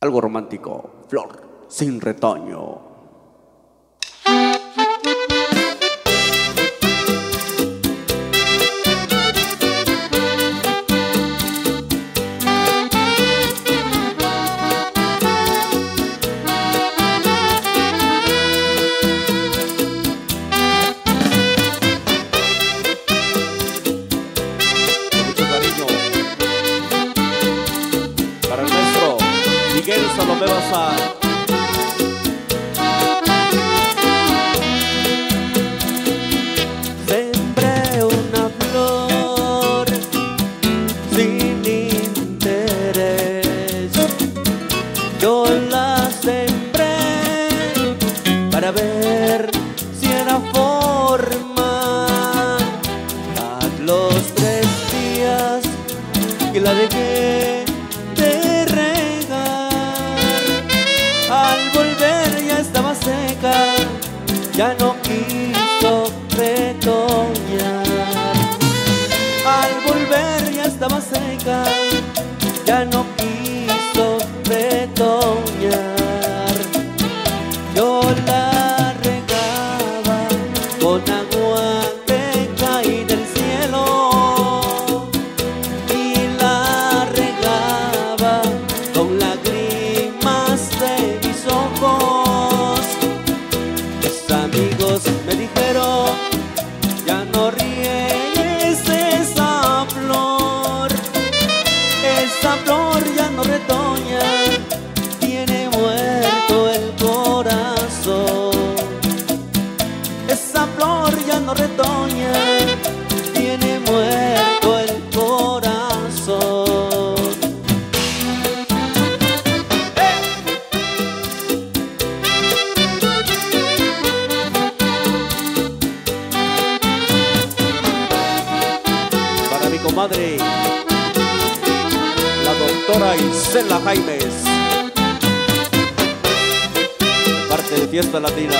Algo romántico, flor sin retoño. Me vas a Sembré una flor sin interés. Yo la sembré para ver si era forma. A los tres días que la dejé ya no quiso retoñar. Al volver ya estaba seca, ya no quiso Madre, la doctora Isela Jaimes, parte de Fiesta Latina.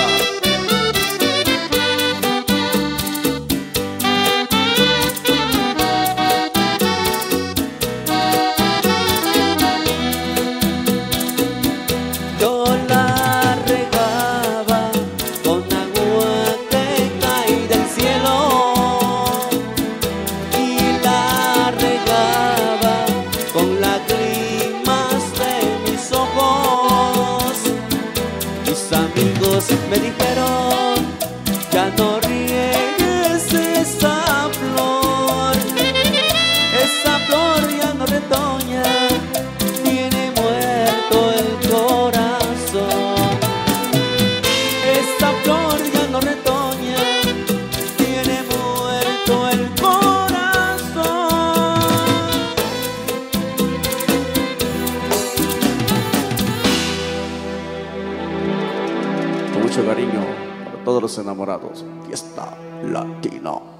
Me dijeron, ya no riegues mucho cariño para todos los enamorados. Fiesta Latino.